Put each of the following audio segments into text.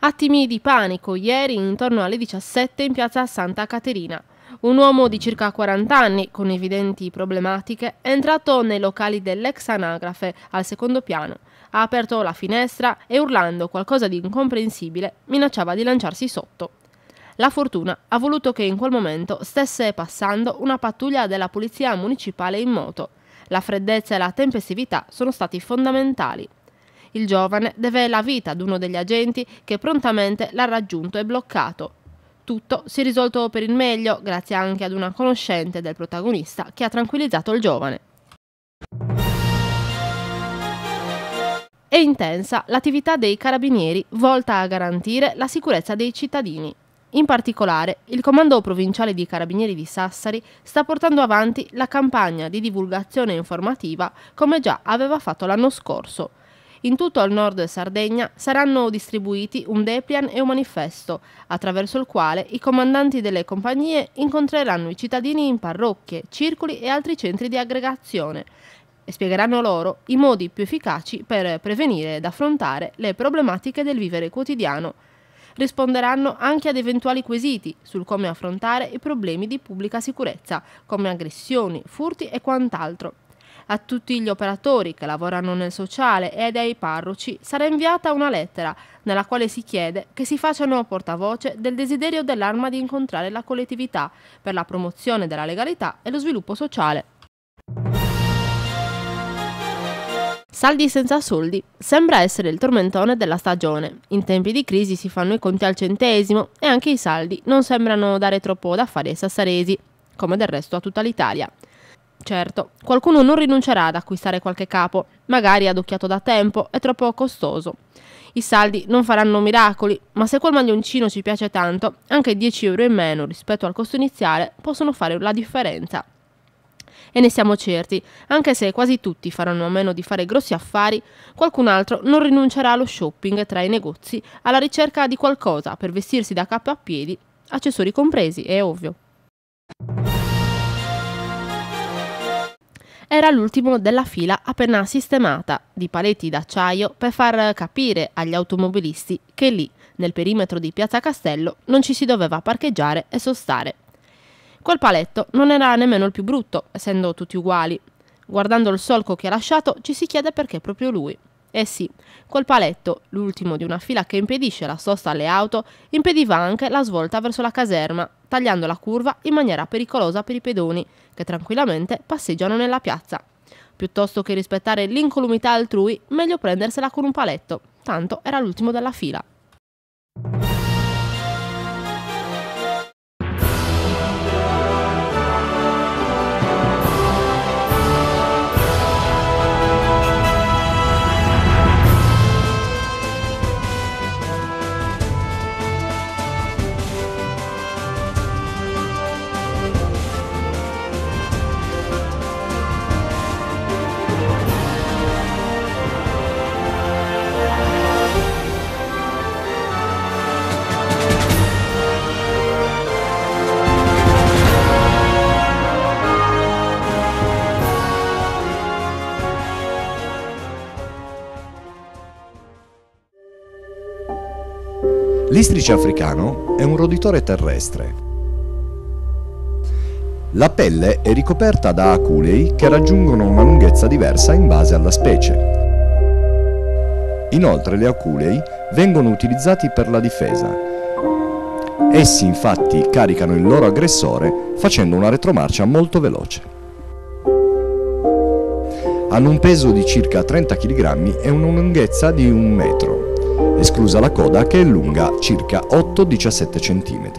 Attimi di panico ieri intorno alle 17 in piazza Santa Caterina. Un uomo di circa 40 anni, con evidenti problematiche, è entrato nei locali dell'ex anagrafe al secondo piano, ha aperto la finestra e urlando qualcosa di incomprensibile minacciava di lanciarsi sotto. La fortuna ha voluto che in quel momento stesse passando una pattuglia della polizia municipale in moto. La freddezza e la tempestività sono stati fondamentali. Il giovane deve la vita ad uno degli agenti che prontamente l'ha raggiunto e bloccato. Tutto si è risolto per il meglio grazie anche ad una conoscente del protagonista che ha tranquillizzato il giovane. È intensa l'attività dei carabinieri volta a garantire la sicurezza dei cittadini. In particolare, il Comando Provinciale di Carabinieri di Sassari sta portando avanti la campagna di divulgazione informativa come già aveva fatto l'anno scorso, in tutto il nord Sardegna saranno distribuiti un deplian e un manifesto, attraverso il quale i comandanti delle compagnie incontreranno i cittadini in parrocchie, circoli e altri centri di aggregazione e spiegheranno loro i modi più efficaci per prevenire ed affrontare le problematiche del vivere quotidiano. Risponderanno anche ad eventuali quesiti sul come affrontare i problemi di pubblica sicurezza, come aggressioni, furti e quant'altro a tutti gli operatori che lavorano nel sociale ed ai parroci sarà inviata una lettera nella quale si chiede che si facciano portavoce del desiderio dell'arma di incontrare la collettività per la promozione della legalità e lo sviluppo sociale. Saldi senza soldi sembra essere il tormentone della stagione. In tempi di crisi si fanno i conti al centesimo e anche i saldi non sembrano dare troppo da fare ai sassaresi, come del resto a tutta l'Italia. Certo, qualcuno non rinuncerà ad acquistare qualche capo, magari adocchiato da tempo e troppo costoso. I saldi non faranno miracoli, ma se quel maglioncino ci piace tanto, anche 10 euro in meno rispetto al costo iniziale possono fare la differenza. E ne siamo certi, anche se quasi tutti faranno a meno di fare grossi affari, qualcun altro non rinuncerà allo shopping tra i negozi alla ricerca di qualcosa per vestirsi da capo a piedi, accessori compresi, è ovvio. Era l'ultimo della fila appena sistemata di paletti d'acciaio per far capire agli automobilisti che lì, nel perimetro di Piazza Castello, non ci si doveva parcheggiare e sostare. Quel paletto non era nemmeno il più brutto, essendo tutti uguali. Guardando il solco che ha lasciato, ci si chiede perché proprio lui. Eh sì, quel paletto, l'ultimo di una fila che impedisce la sosta alle auto, impediva anche la svolta verso la caserma, tagliando la curva in maniera pericolosa per i pedoni, che tranquillamente passeggiano nella piazza. Piuttosto che rispettare l'incolumità altrui, meglio prendersela con un paletto, tanto era l'ultimo della fila. L'istrice africano è un roditore terrestre. La pelle è ricoperta da aculei che raggiungono una lunghezza diversa in base alla specie. Inoltre le aculei vengono utilizzati per la difesa. Essi infatti caricano il loro aggressore facendo una retromarcia molto veloce. Hanno un peso di circa 30 kg e una lunghezza di un metro esclusa la coda che è lunga circa 8-17 cm.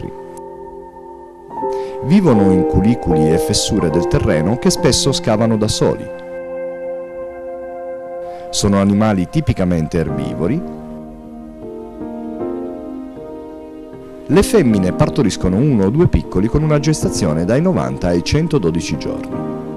Vivono in culicoli e fessure del terreno che spesso scavano da soli. Sono animali tipicamente erbivori. Le femmine partoriscono uno o due piccoli con una gestazione dai 90 ai 112 giorni.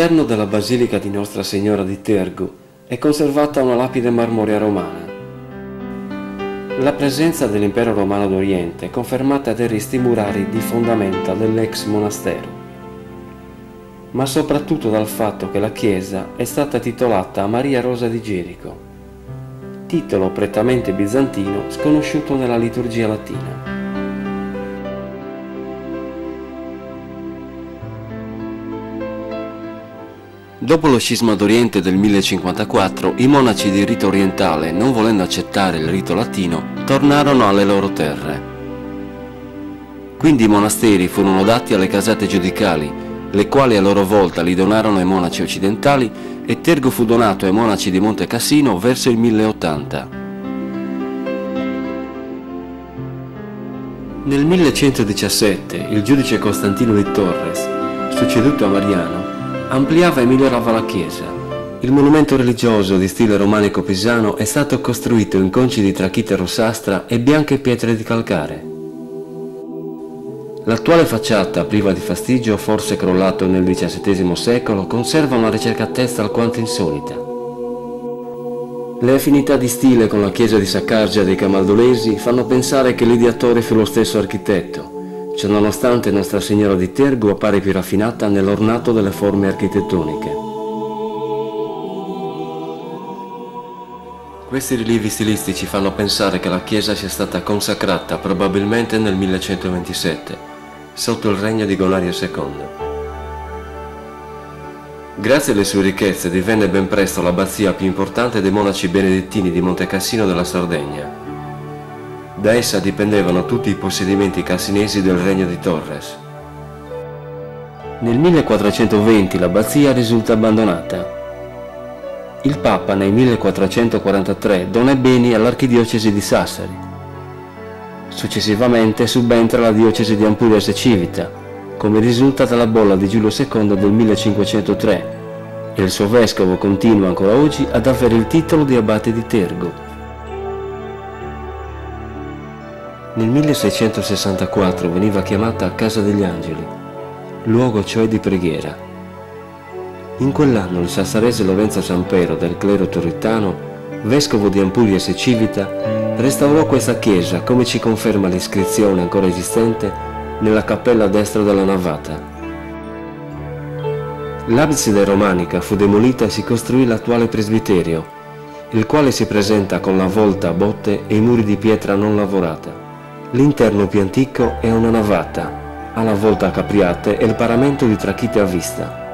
All'interno della Basilica di Nostra Signora di Tergu è conservata una lapide marmorea romana. La presenza dell'impero romano d'Oriente è confermata dai resti murari di fondamenta dell'ex monastero, ma soprattutto dal fatto che la chiesa è stata titolata Maria Rosa di Gerico, titolo prettamente bizantino sconosciuto nella liturgia latina. Dopo lo scisma d'Oriente del 1054, i monaci di rito orientale, non volendo accettare il rito latino, tornarono alle loro terre. Quindi i monasteri furono dati alle casate giudicali, le quali a loro volta li donarono ai monaci occidentali e Tergo fu donato ai monaci di Monte Cassino verso il 1080. Nel 1117 il giudice Costantino di Torres, succeduto a Mariano, ampliava e migliorava la chiesa. Il monumento religioso di stile romanico pisano è stato costruito in conci di trachite rossastra e bianche pietre di calcare. L'attuale facciata, priva di fastigio, forse crollato nel XVII secolo, conserva una ricercatezza alquanto insolita. Le affinità di stile con la chiesa di Saccargia dei Camaldolesi fanno pensare che l'ideatore fu lo stesso architetto, Ciononostante Nostra Signora di Tergu appare più raffinata nell'ornato delle forme architettoniche. Questi rilievi stilistici fanno pensare che la chiesa sia stata consacrata probabilmente nel 1127, sotto il regno di Gonario II. Grazie alle sue ricchezze divenne ben presto l'abbazia più importante dei monaci benedettini di Montecassino della Sardegna, da essa dipendevano tutti i possedimenti cassinesi del regno di Torres. Nel 1420 l'abbazia risulta abbandonata. Il Papa nel 1443 dona i beni all'archidiocesi di Sassari. Successivamente subentra la diocesi di Ampurias e Civita, come risulta dalla bolla di Giulio II del 1503, e il suo vescovo continua ancora oggi ad avere il titolo di abate di Tergo. Nel 1664 veniva chiamata Casa degli Angeli, luogo cioè di preghiera. In quell'anno il sassarese Lorenzo Sampero del clero turritano, vescovo di Ampurias e Civita, restaurò questa chiesa come ci conferma l'iscrizione ancora esistente nella cappella a destra della navata. L'abside romanica fu demolita e si costruì l'attuale presbiterio, il quale si presenta con la volta a botte e i muri di pietra non lavorata. L'interno più antico è una navata, ha la volta a capriate e il paramento di trachite a vista.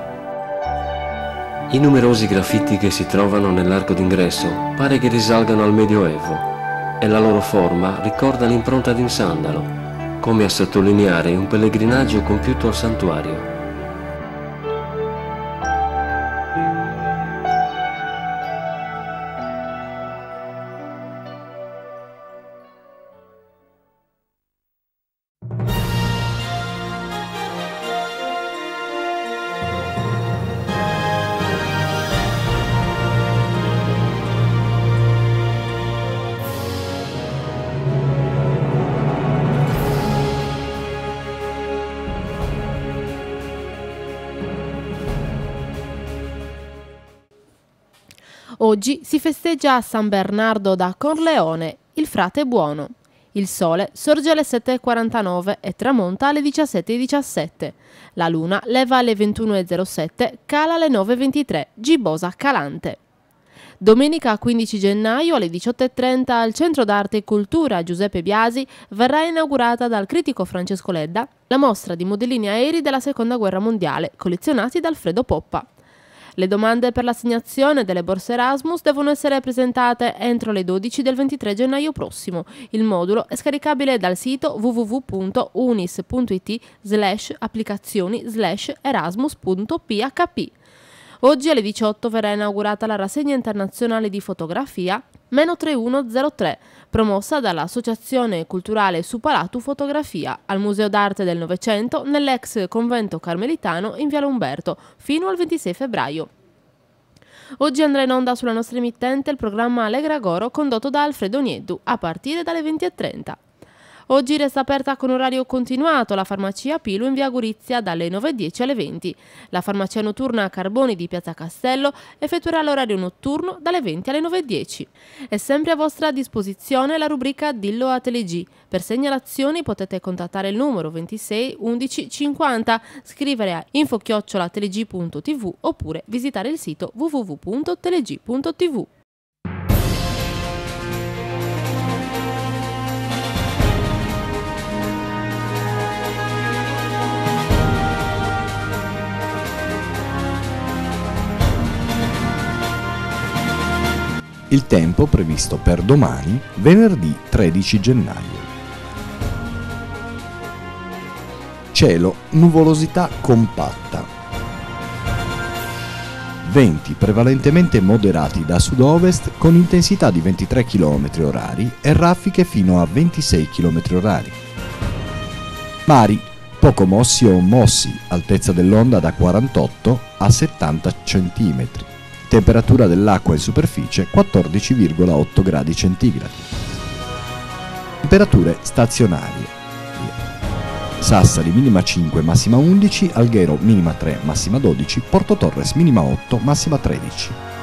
I numerosi graffiti che si trovano nell'arco d'ingresso pare che risalgano al Medioevo e la loro forma ricorda l'impronta di un sandalo, come a sottolineare un pellegrinaggio compiuto al santuario. Oggi si festeggia a San Bernardo da Corleone, il frate buono. Il sole sorge alle 7.49 e tramonta alle 17.17. La luna leva alle 21.07, cala alle 9.23, gibbosa calante. Domenica 15 gennaio alle 18.30 al Centro d'Arte e Cultura Giuseppe Biasi verrà inaugurata dal critico Francesco Ledda la mostra di modellini aerei della Seconda Guerra Mondiale collezionati da Alfredo Poppa. Le domande per l'assegnazione delle borse Erasmus devono essere presentate entro le 12 del 23 gennaio prossimo. Il modulo è scaricabile dal sito www.unis.it slash applicazioni slash erasmus.php. Oggi alle 18 verrà inaugurata la rassegna internazionale di fotografia Meno 3103, promossa dall'Associazione Culturale Supalatu Fotografia al Museo d'Arte del Novecento nell'ex convento carmelitano in Viale Umberto, fino al 26 febbraio. Oggi andrà in onda sulla nostra emittente il programma Allegra Goro condotto da Alfredo Nieddu a partire dalle 20.30. Oggi resta aperta con orario continuato la farmacia Pilo in via Gurizia dalle 9.10 alle 20. La farmacia notturna Carboni di Piazza Castello effettuerà l'orario notturno dalle 20 alle 9.10. È sempre a vostra disposizione la rubrica Dillo a Telegi. Per segnalazioni potete contattare il numero 26 11 50, scrivere a info-telegi.tv oppure visitare il sito www.telegi.tv. Il tempo previsto per domani, venerdì 13 gennaio. Cielo, nuvolosità compatta. Venti prevalentemente moderati da sud-ovest con intensità di 23 km orari e raffiche fino a 26 km orari. Mari poco mossi o mossi, altezza dell'onda da 48 a 70 cm. Temperatura dell'acqua in superficie 14,8 gradi centigradi. Temperature stazionarie. Sassari minima 5, massima 11, Alghero minima 3, massima 12, Porto Torres minima 8, massima 13.